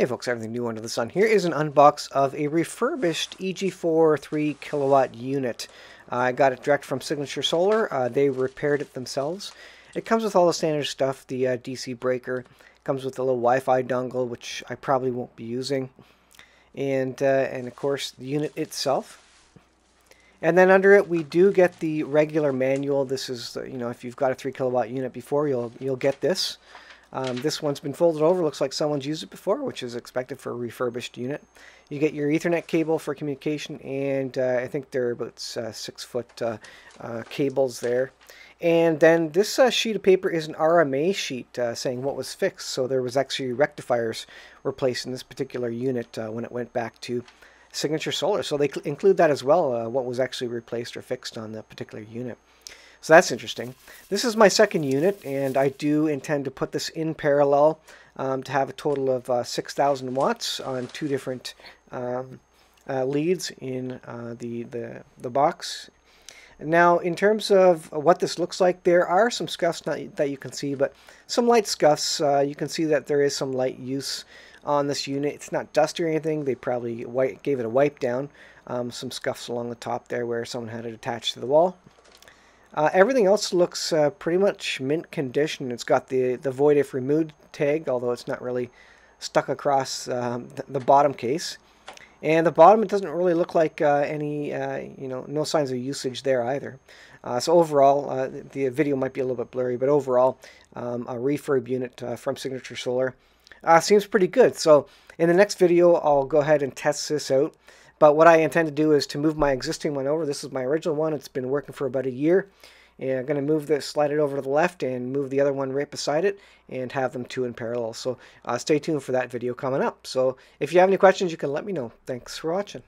Hey folks, everything new under the sun. Here is an unbox of a refurbished EG4 3 kilowatt unit. Uh, I got it direct from Signature Solar. Uh, they repaired it themselves. It comes with all the standard stuff, the uh, DC breaker, comes with a little Wi-Fi dongle, which I probably won't be using, and, uh, and of course the unit itself. And then under it, we do get the regular manual. This is, you know, if you've got a 3 kilowatt unit before, you'll, you'll get this. Um, this one's been folded over. Looks like someone's used it before, which is expected for a refurbished unit. You get your Ethernet cable for communication, and uh, I think there are about uh, six foot uh, uh cables there. And then this uh, sheet of paper is an RMA sheet uh, saying what was fixed. So there was actually rectifiers replaced in this particular unit when it went back to Signature Solar. So they include that as well, what was actually replaced or fixed on the particular unit. So that's interesting. This is my second unit, and I do intend to put this in parallel um, to have a total of uh, 6,000 watts on two different um, uh, leads in uh, the, the, the box. Now, in terms of what this looks like, there are some scuffs not, that you can see, but some light scuffs. Uh, you can see that there is some light use on this unit. It's not dusty or anything. They probably white gave it a wipe down. Um, some scuffs along the top there where someone had it attached to the wall. Uh, everything else looks uh, pretty much mint condition. It's got the, the void if removed tag, although it's not really stuck across um, the, the, bottom case. And the bottom, it doesn't really look like uh, any, uh, you know, no signs of usage there either. Uh, so overall, uh, the video might be a little bit blurry, but overall, um, a refurb unit from Signature Solar seems pretty good. So in the next video, I'll go ahead and test this out. But what I intend to do is to move my existing one over. This is my original one. It's been working for about a year. And I'm going to move this, slide it over to the left and move the other one right beside it and have them two in parallel. So uh, stay tuned for that video coming up. So if you have any questions, you can let me know. Thanks for watching.